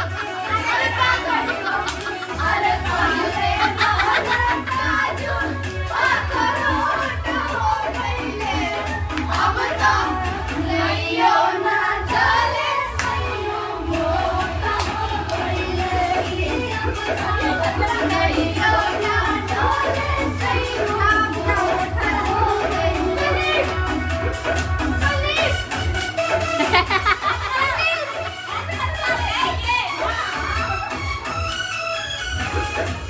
Yeah. Yeah.